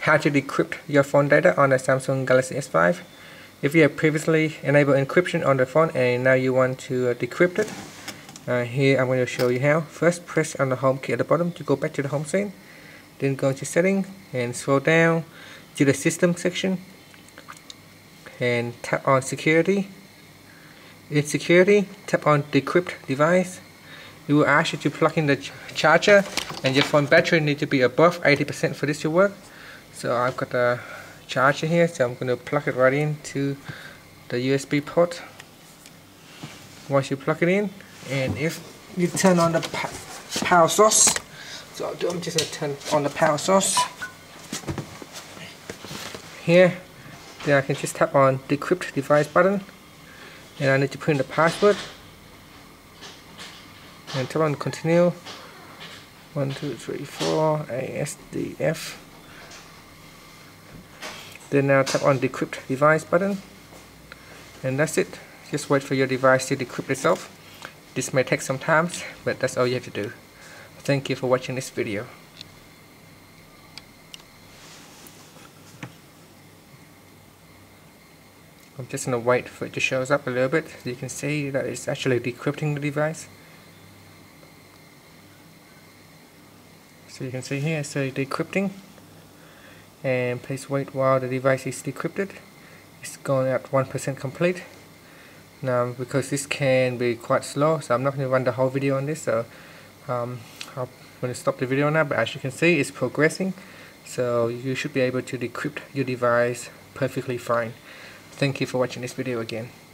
how to decrypt your phone data on the Samsung Galaxy S5 if you have previously enabled encryption on the phone and now you want to uh, decrypt it uh, here I'm going to show you how. First press on the home key at the bottom to go back to the home screen then go to settings and scroll down to the system section and tap on security. In security tap on decrypt device. It will ask you to plug in the ch charger and your phone battery need to be above 80% for this to work so I've got a charger here so I'm going to plug it right into the USB port. Once you plug it in and if you turn on the power source so I'll do, I'm just going to turn on the power source. Here then I can just tap on decrypt device button and I need to put in the password. And tap on continue. 1 2 3 4 ASDF then now tap on decrypt device button. And that's it. Just wait for your device to decrypt itself. This may take some time but that's all you have to do. Thank you for watching this video. I'm just gonna wait for it to show up a little bit so you can see that it's actually decrypting the device. So you can see here so decrypting and please wait while the device is decrypted. It's going at 1% complete. Now because this can be quite slow so I'm not going to run the whole video on this so um, I'm going to stop the video now but as you can see it's progressing. So you should be able to decrypt your device perfectly fine. Thank you for watching this video again